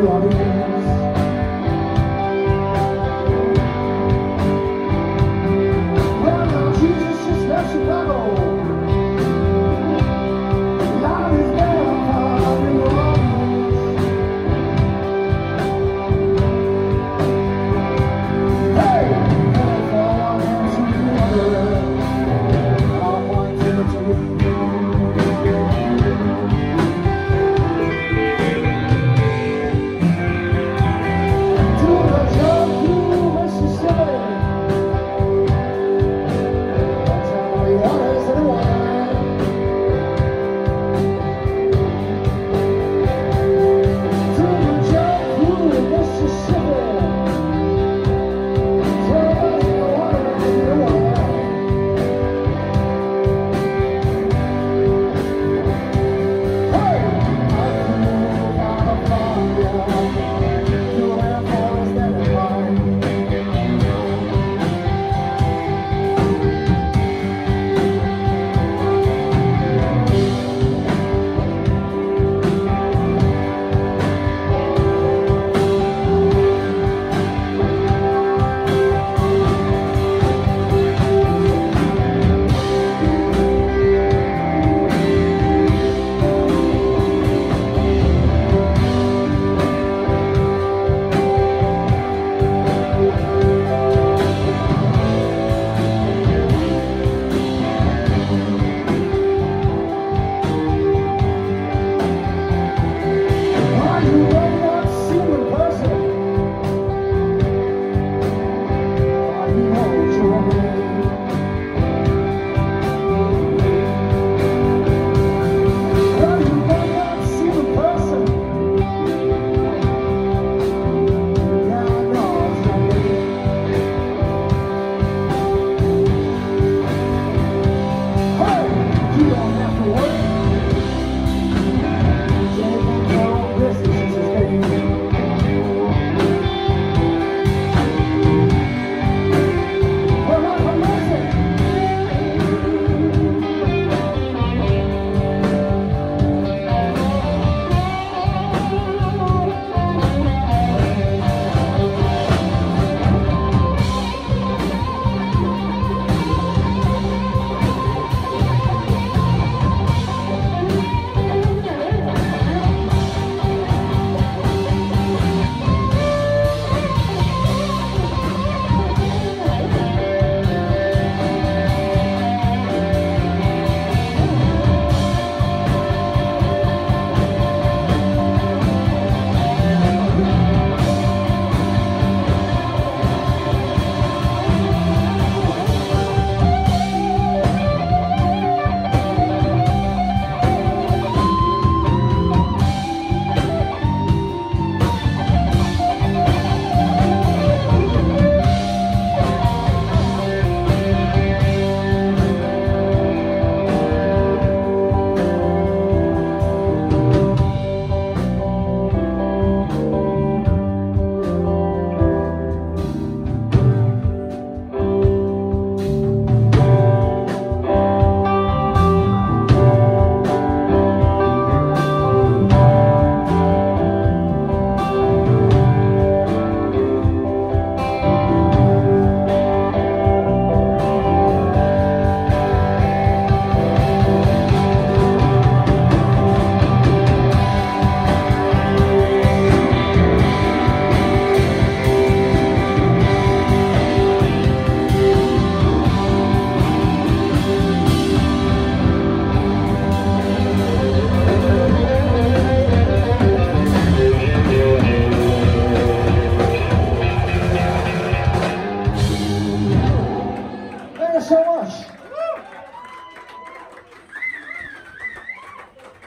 Amen.